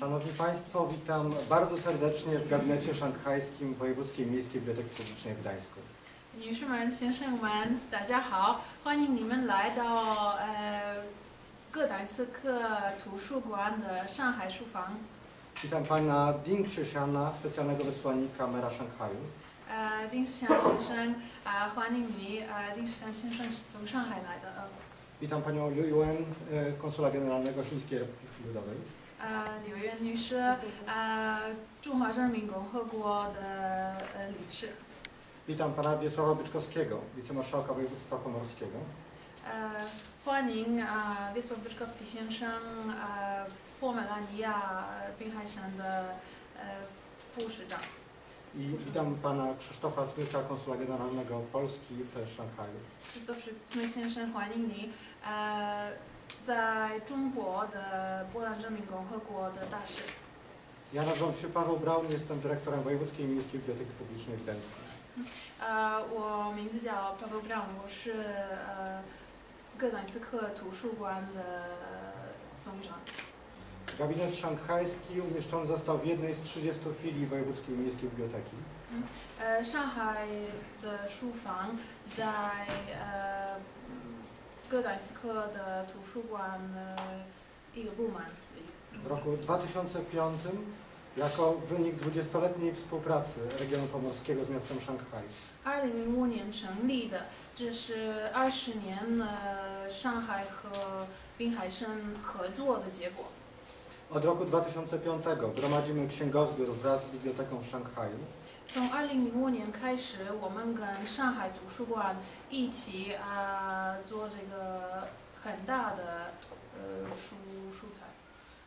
Szanowni Państwo, witam bardzo serdecznie w gabinecie szanghajskim Wojewódzkiej Miejskiej Biblioteki Publicznej w Gdańsku. 女士们、先生们，大家好！欢迎你们来到呃各代斯克图书馆的上海书房。 Witam Pana Ding Xiosiana, specjalnego wysłannika mera Szanghaju. 呃，丁世祥先生，啊、欢迎你！呃，丁世祥先生是从上海来的。呃 Witam Panią Liu Yuen, e, konsula generalnego Chińskiej Republiki Ludowej. 呃，柳月女士，呃，中华人民共和国的呃理事。 Witam Pana Wiesława Byczkowskiego, wicemarszałka województwa pomorskiego. 呃，欢迎啊，维索布什基先生，呃，波美拉尼亚滨海省的呃副市长。 I witam Pana Krzysztofa Smyka, konsula generalnego Polski w Szanghaju. Krzysztof Smith 先生，欢迎你。呃， 在中国的波兰人民共和国的大使。 Ja nazywam się Paweł Braun, jestem dyrektorem Wojewódzkiej Miejskiej Biblioteki Publicznej w Gdańsku. 呃，我名字叫 Pavel Brown，我是呃哥德斯克图书馆的总长。 Gabinet szanghajski umieszczony został w jednej z 30 filii Wojewódzkiej Miejskiej Biblioteki. 呃，上海的书房在呃 哥德斯克的图书馆的一个部门里。 W roku 2005 jako wynik 20-letniej współpracy regionu pomorskiego z miastem Szanghaj. 二零零五年成立的，这是二十年呃上海和滨海省合作的结果。 Od roku 2005 gromadzimy księgozbiór wraz z Biblioteką w Szanghaju. 从二零零五年开始，我们跟上海图书馆一起啊、做这个很大的呃书书材。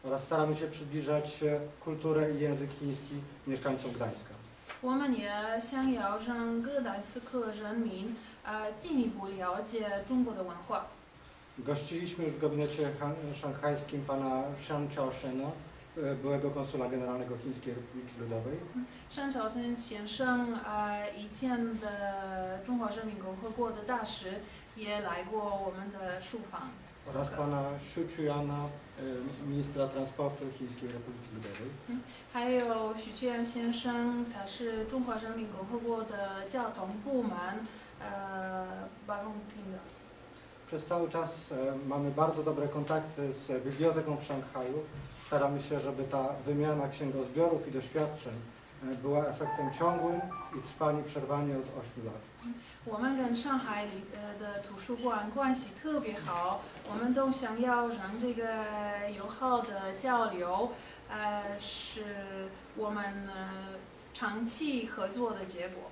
oraz staramy się przybliżać e, kulturę i język chiński mieszkańcom Gdańska. 我们也想要让哥德斯克人民呃进一步了解中国的文化。 Gościliśmy już w gabinecie han- szanghajskim pana Shan Chaoshena, e, byłego konsula generalnego Chińskiej Republiki Ludowej. 山朝鲜先生呃以前的中华人民共和国的大使也来过我们的书房。 oraz pana Xu Chuyana, e, ministra transportu Chińskiej Republiki Ludowej. 还有许确阳先生，他是中华人民共和国的交通部门呃办公厅的。 Przez cały czas e, mamy bardzo dobre kontakty z biblioteką w Szanghaju. Staramy się, żeby ta wymiana księgozbiorów i doświadczeń e, była efektem ciągłym i trwa nieprzerwanie od 8 lat. 我们跟上海里呃的图书馆关系特别好，我们都想要让这个友好的交流，呃，是我们呃长期合作的结果。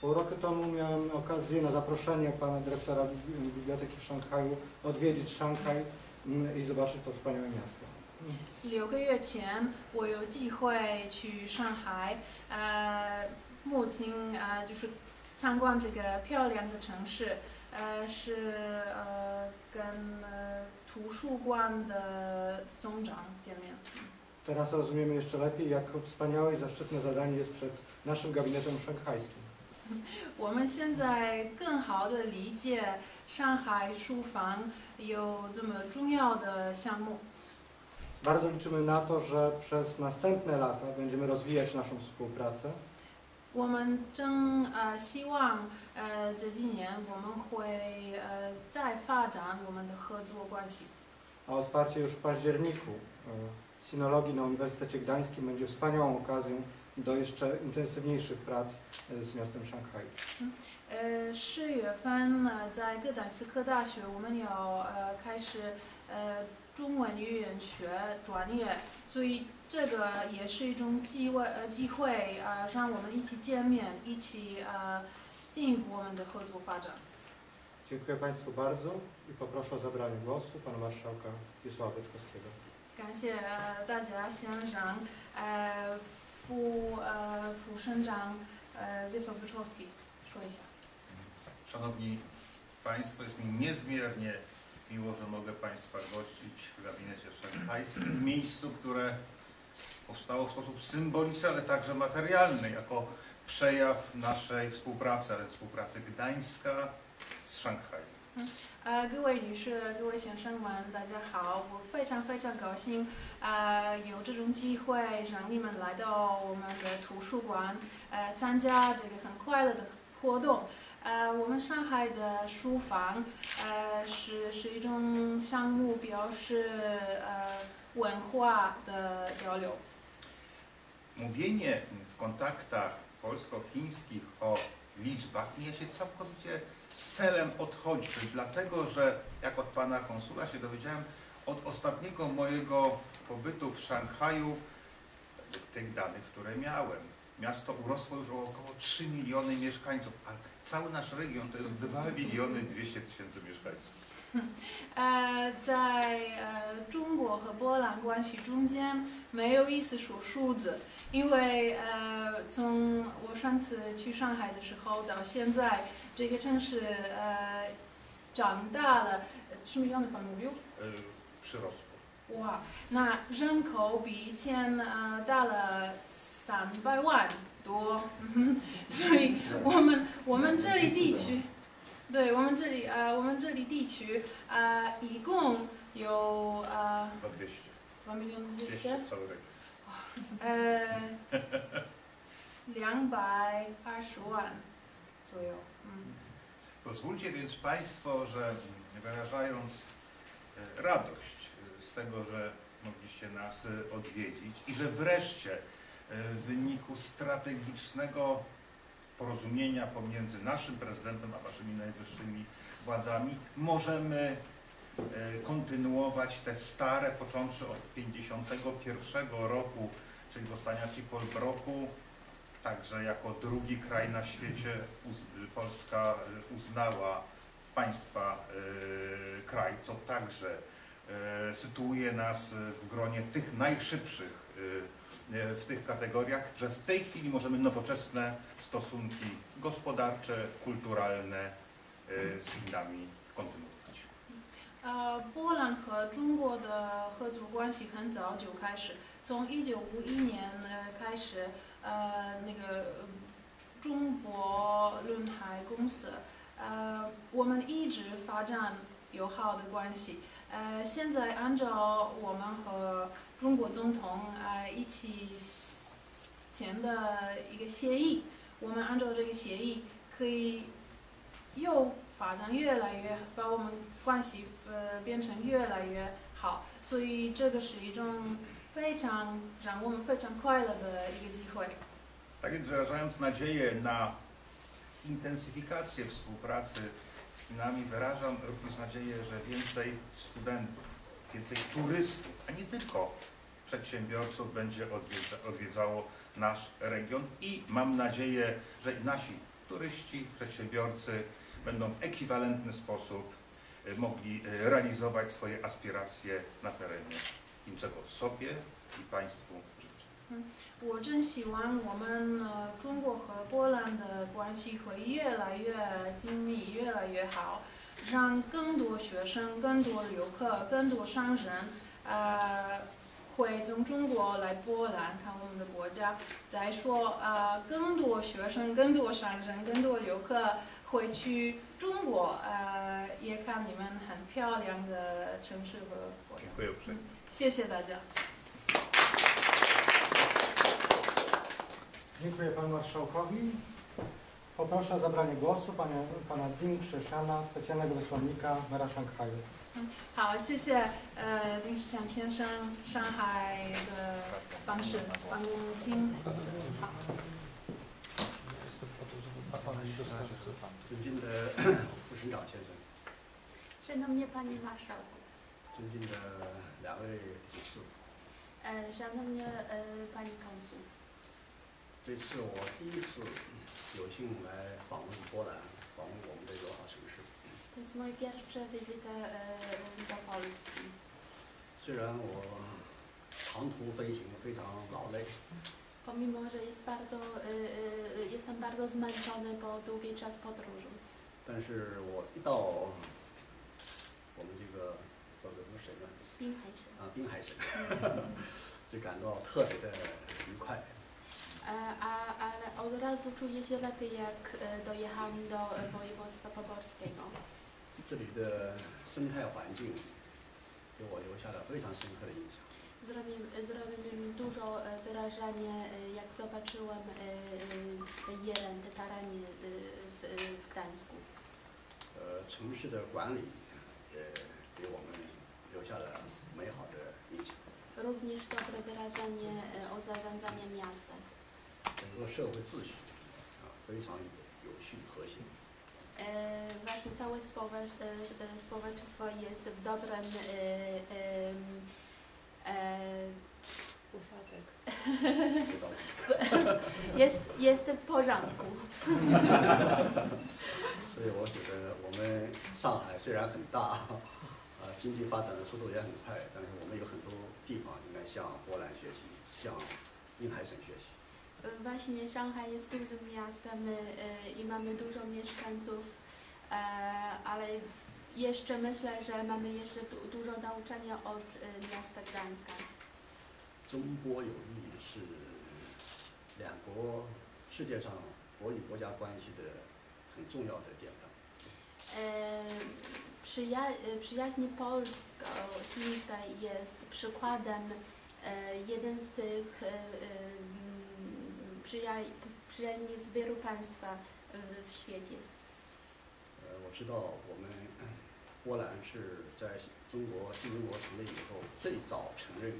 Pół roku temu miałem okazję na zaproszenie pana dyrektora Bibli- Biblioteki w Szanghaju odwiedzić Szanghaj mm, i zobaczyć to wspaniałe miasto. 六个月前，我有机会去上海，呃，目前呃就是参观这个漂亮的城市，呃，是呃跟呃图书馆的总长见面。Teraz rozumiemy jeszcze lepiej, jak wspaniałe i zaszczytne zadanie jest przed naszym gabinetem szanghajskim. 我们现在更好的理解上海书房有这么重要的项目。Bardzo liczymy na to, że przez następne lata będziemy rozwijać naszą współpracę 我们正呃希望呃这几年我们会呃再发展我们的合作关系。 a otwarcie już w październiku e, sinologii na Uniwersytecie Gdańskim będzie wspaniałą okazją do jeszcze intensywniejszych prac e, z miastem Szanghaj. 呃，十月份呢，在哥德斯克大学，我们要呃开始呃 中文语言学专业，所以这个也是一种机会呃机会啊、呃，让我们一起见面，一起呃进一步我们的合作发展。 Dziękuję Państwu bardzo i poproszę o zabranie głosu pana marszałka Wiesława Beczkowskiego. 感谢呃大家，先让呃副呃副省长呃 Wiesław Wyczowski 说一下。 Szanowni Państwo, jest mi niezmiernie miło, że mogę Państwa gościć w gabinecie szanghajskim, miejscu, które powstało w sposób symboliczny, ale także materialny, jako przejaw naszej współpracy, ale współpracy Gdańska z Szanghaju. 呃，各位女士、各位先生们，大家好！我非常非常高兴，呃，有这种机会让你们来到我们的图书馆，呃，参加这个很快乐的活动。 呃，我们上海的书房，呃，是是一种项目，表示呃文化的交流。 Mówienie w kontaktach polsko-chińskich o liczbach mija się całkowicie z celem odchodźby, dlatego że jak od pana konsula się dowiedziałem, od ostatniego mojego pobytu w Szanghaju, według tych danych, które miałem, miasto urosło już o około 3 miliony mieszkańców, a cały nasz region to jest 2 miliony 200 tysięcy mieszkańców. 呃，在呃中国和波兰关系中间没有意思说数字，因为呃从我上次去上海的时候到现在，这个城市呃长大了十 miliony pan mówił？ Yy, przyrosło. 哇，那人口比以前呃大了三百万多，嗯哼所以我们我们这里地区，对我们这里呃我们这里地区呃一共有呃 Chyba 200. 2 miliony 200 dwieście， cały region. 呃两百二十万左右，嗯。 Pozwólcie więc Państwo, że wyrażając e, radość e, z tego, że mogliście nas e, odwiedzić i że wreszcie e, w wyniku strategicznego porozumienia pomiędzy naszym prezydentem a Waszymi najwyższymi władzami możemy e, kontynuować te stare, począwszy od 51 roku, czyli powstania Cipolbroku, Także jako drugi kraj na świecie Polska y, uznała państwa y, kraj, co także y, sytuuje nas w gronie tych najszybszych y, y, w tych kategoriach, że w tej chwili możemy nowoczesne stosunki gospodarcze, kulturalne y, z Chinami kontynuować. 呃，波兰和中国的合作关系很早就开始，从一九五一年呃开始，呃，那个呃中国轮海公司，呃，我们一直发展友好的关系。 呃，现在按照我们和中国总统呃一起签的一个协议，我们按照这个协议可以又发展越来越，把我们关系呃变成越来越好，所以这个是一种非常让我们非常快乐的一个机会。Tak więc wyrażając nadzieję na intensyfikację współpracy z Chinami, wyrażam również nadzieję, że więcej studentów, więcej turystów, a nie tylko przedsiębiorców będzie odwiedza, odwiedzało nasz region i mam nadzieję, że nasi turyści, przedsiębiorcy będą w ekwiwalentny sposób e, mogli e, realizować swoje aspiracje na terenie Chin, czego sobie i Państwu życzę. 我真希望我们呃中国和波兰的关系会越来越紧密，越来越好，让更多学生、更多游客、更多商人呃会从中国来波兰看我们的国家。再说呃更多学生、更多商人、更多游客会去中国呃也看你们很漂亮的城市和国家。谢谢大家。Dziękuję panu marszałkowi. Poproszę o zabranie głosu pana, pana Ding Krzysiana, specjalnego wysłannika mera Szanghaju. 好，谢谢呃丁世祥先生上海的办事办公厅。好，尊敬的副省长先生， Szanowny Panie Marszałku, 尊敬的两位理事， e, Szanowny e, Panie Konsul, 这是我第一次有幸来访问波兰，访问我们的友好城市。to jest moja pierwsza wizyta e, do Polski. 虽然我长途飞行非常劳累，Pomimo, że jest bardzo, e, e, jestem bardzo zmęczony po długi czas podróży, 但是我一到我们这个叫做什么省呢？Binhajsze. 啊，滨海省，就感到特别的愉快。E, a, ale od razu czuję się lepiej, jak e, dojechałam do e, województwa poborskiego. 这里的生态环境给我留下了非常深刻的印象。 Zrobił, zrobił mi dużo e, wrażenie, e, jak zobaczyłem e, e, jeleń, te taranie e, w, w Gdańsku. 呃，城市的管理也给我们留下了美好的印象。 Również dobre wrażenie e, o zarządzaniu miastem. 整个社会秩序啊非常有序和谐。E, Właśnie całe społecz, e, e, społeczeństwo jest w dobrym e, em, e, 吗 Jest, jest w porządku. 所以我觉得我们上海虽然很大，啊，经济发展的速度也很快，但是我们有很多地方应该向波兰学习，向英海省学习。E, Właśnie Szanghaj jest dużym miastem e, i mamy dużo mieszkańców, e, ale jeszcze myślę, że mamy jeszcze du- dużo nauczania od e, miasta Gdańska. 中波友谊是两国世界上国与国家关系的很重要的典范。 E, Przyja e, przyjaźń polsko-chińska jest przykładem e, jeden z tych e, em, przyja przyjaźni z wielu państwa w, w świecie. 呃，我知道我们波兰是在中国新中国成立以后最早承认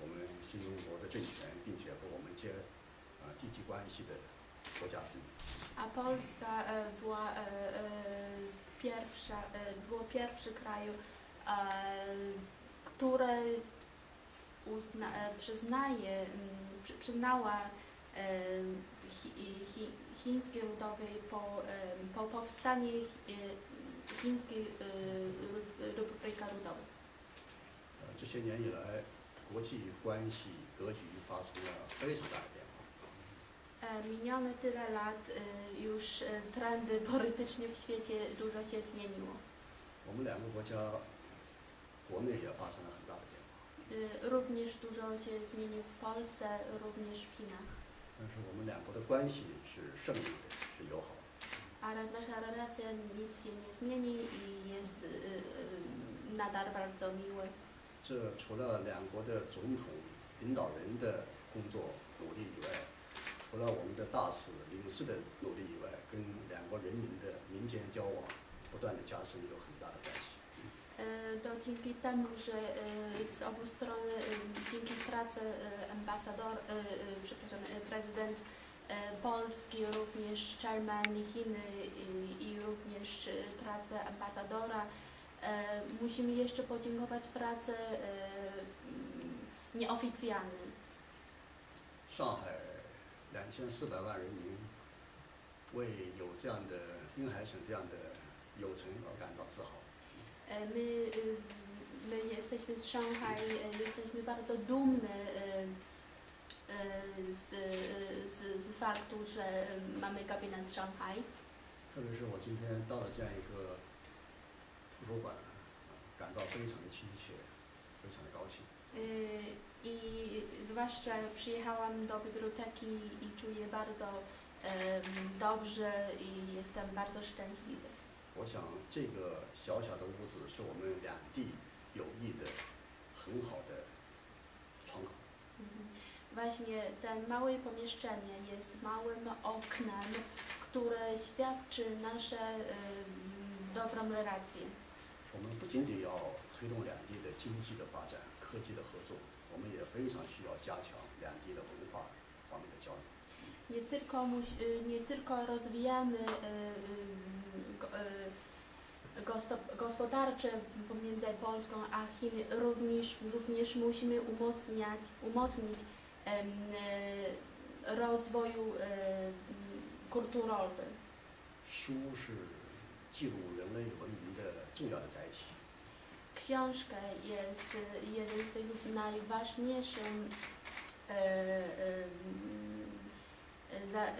我们新中国的政权，并且和我们接啊地际关系的国家之一。 A Polska e, była e, e, pierwsza, e, było pierwszy kraju, e, które uzna, e, przyznaje, mm, przy, przyznała e, chi, chi, chińskiej ludowej po, e, po powstaniu chi- e, chińskiej e, Ru- Republika Ludowej. 呃，这些年以来，国际关系格局发生了非常大的变化。 E, Minione tyle lat e, już e, trendy polityczne w świecie dużo się zmieniło. 我们两个国家国内也发生了很大的变化， Y, Również dużo się zmienił w Polsce, również w Chinach. 但是我们两国的关系是胜利的，是友好的。Ale nasza relacja nic się nie zmieni i jest y, nadal bardzo miły. 这除了两国的总统领导人的工作努力以外，除了我们的大使领事的努力以外，跟两国人民的民间交往不断的加深有很大的关系。Y, To dzięki temu, że y, z obu stron, y, dzięki pracy y, ambasador, y, y, przepraszam, y, prezydent y, Polski, również chairman Chiny y, i również y, pracę ambasadora, y, musimy jeszcze podziękować pracy y, mm, nieoficjalnej. 上海两千四百万人民为有这样的滨海省这样的友城而感到自豪。 E, My, y, my jesteśmy z Szanghaj, e, jesteśmy bardzo dumni e, e, z, z, z faktu, że mamy gabinet Szanghaj. 特别是我今天到了这样一个图书馆，感到非常的亲切，非常的高兴。 Y, I zwłaszcza przyjechałam do biblioteki i czuję bardzo em, dobrze i jestem bardzo szczęśliwy. 我想这个小小的屋子是我们两地友谊的很好的窗口。Mhm. Właśnie ten małe pomieszczenie jest małym oknem, które świadczy nasze dobrą relację. 我们不仅仅要推动两地的经济的发展、科技的合作，我们也非常需要加强两地的文化方面的交流。Nie tylko, muś- y, nie tylko rozwijamy y, y, go- y, gosto- gospodarcze pomiędzy Polską a Chin, również, również musimy umocniać, umocnić em, y, rozwoju y, kulturowy. 书是记录人类文明的重要的载体。 Książka jest y, jeden z tych najważniejszych y, y, y, za, y,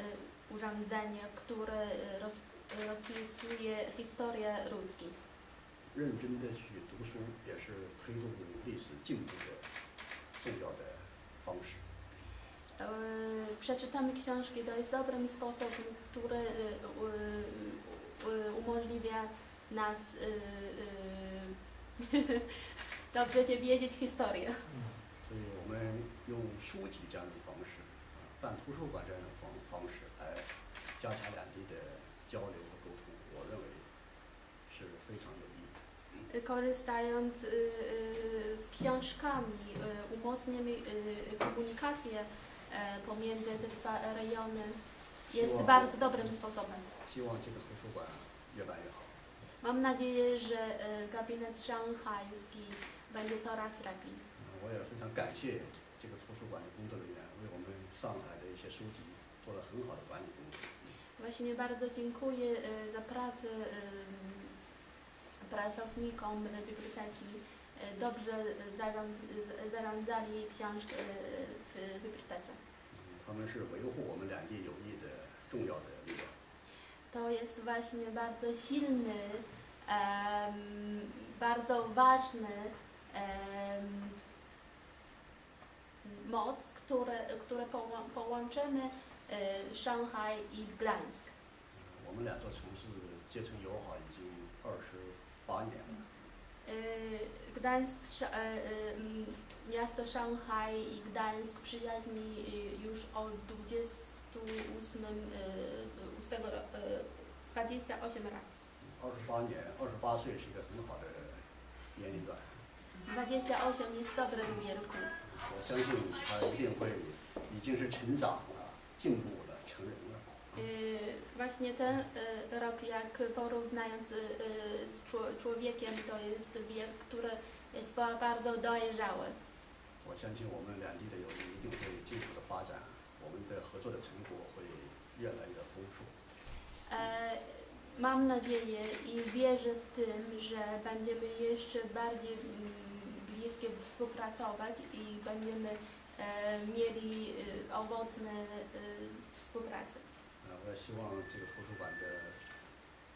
urządzenia, które y, roz, rozpisuje historię ludzkiej. 认真的去读书，也是推动历史进步的重要的方式。 Y, Przeczytamy książki, to jest dobrym sposobem, który y, y, y, umożliwia nas y, y, dobrze się wiedzieć historię. 所以我们用书籍这样的方式，啊 办图书馆这样的方方式来加强两地的交流和沟通，我认为是非常有意义的。 Korzystając y, y, z książkami, y, umocniamy y, komunikację y, pomiędzy te dwa rejony. Jest Siła. bardzo dobrym sposobem. 希望这个图书馆越办越好。 Mam nadzieję, że y, gabinet szanghajski będzie coraz lepiej. 嗯我也非常感谢这个图书馆的工作人员为我们 上海的一些书籍做了很好的管理工作。 Właśnie bardzo dziękuję y, za pracę y, pracownikom y, biblioteki. Y, Dobrze y, zarządz, y, zarządzali książki y, w bibliotece. 嗯他们是维护我们两地友谊的重要的力量。 To jest właśnie bardzo silny, em, bardzo ważny em, moc, które, które połą- połączymy y, Szanghaj i Gdańsk. 我们两座城市结成友好已经二十八年了。 Y, Gdańsk, Sza- y, y, m, miasto Szanghaj i Gdańsk przyjaźni y, już od 28, y, z tego, y, 28 lat. 二十八年，二十八岁是一个很好的年龄段。 28 jest dobrym wieku. 我相信他一定会已经是成长了、进步了、成人了。 Y, Właśnie ten y, rok, jak porównując y, y, z czło- człowiekiem, to jest wiek, który jest ba- bardzo dojrzały. 我相信我们两地的友谊一定会进一步的发展，我们的合作的成果会越来越丰富。 E, Mam nadzieję i wierzę w tym, że będziemy jeszcze bardziej mm, bliskie współpracować i będziemy e, mieli e, owocne e, współpracę. 呃，我也希望这个图书馆的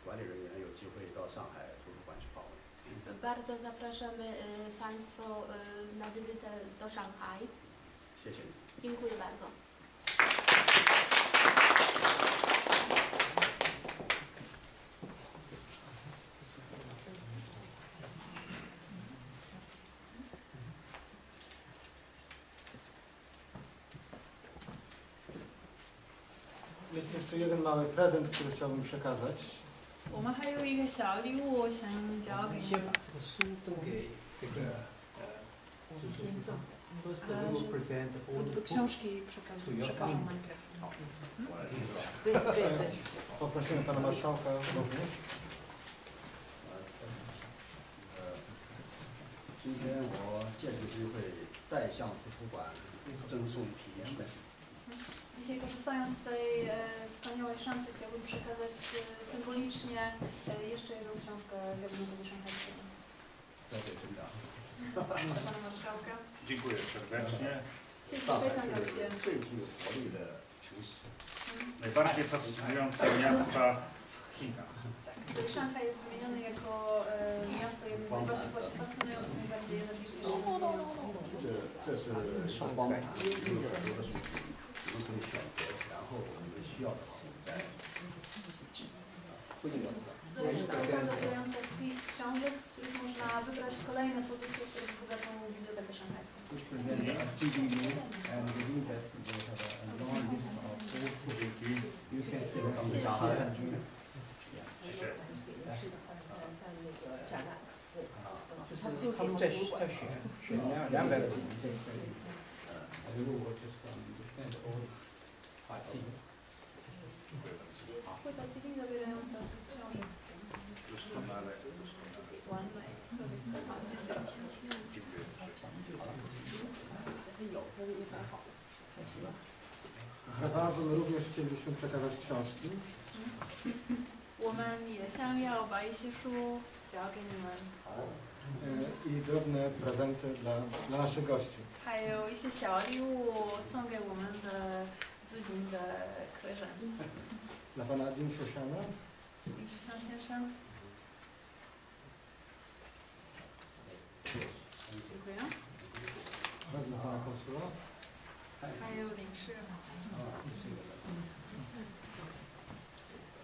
管理人员有机会到上海图书馆去访问。 Bardzo zapraszamy e, Państwo e, na wizytę do Szanghaj. 谢谢你。 Dziękuję bardzo. ，Jest jeszcze jeden mały prezent, który chciałbym przekazać. 我们还有一个小礼物想交给你先把们。这个书赠给这个呃，就是 first we will present all the books. Książki przekaz- przekażą najpierw. 我来听吧。对对对。 Poprosimy pana marszałka również. 呃，今天我借这个机会再向图书馆赠送题一本。 Dzisiaj korzystając z tej e, wspaniałej szansy chciałbym przekazać e, symbolicznie e, jeszcze jedną książkę gabinetowi szanghajskiego. 交给镇长。 Dla pana marszałka. Dziękuję serdecznie. 谢谢，上海非常感谢。是最具活力的城市。 Najbardziej fascynujące miasta w Chinach. Tutaj Szanghaj jest wymieniony jako e, miasto jedno z najbardziej właśnie fascynujących, najbardziej najbliższych fascynujących. 这这是一个 光盘，有很多的书籍，我们可以选择，然后我们需要的话，我们再不一定要 To jest taka zawierająca spis książek, z których można wybrać kolejne pozycje, które wzbogacą Bibliotekę Szanghajską. We present a CDU and within that we have a, a long list of all books. You can select from the country. 谢谢。就是他们在在选选两两百个书在在里 面，呃，and we will just um send all by C. Jest płyta CD zawierająca spis książek. Doskonale. Dziękuję. Bardzo my również chcielibyśmy przekazać książki. 我们也想要把一些书交给你们， e, i drobne prezenty dla, dla naszych gości. 还有一些小礼物送给我们的最近的客人。 Dla pana Dinsiusiana 李志祥先生，dziękuję. oraz dla pana konsula. 还有领事，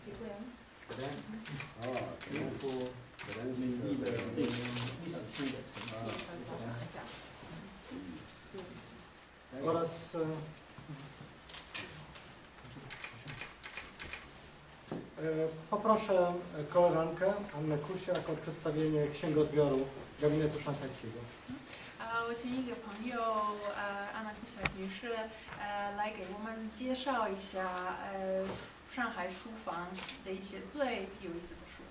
dziękuję. 啊，中 国美丽的那种历史性的城市。 oraz e, e, poproszę koleżankę Annę Kusiak o przedstawienie księgozbioru gabinetu szanghajskiego. 啊，我请一个朋友，呃，安娜库小女士，呃，来给我们介绍一下，呃，上海书房的一些最有意思的书。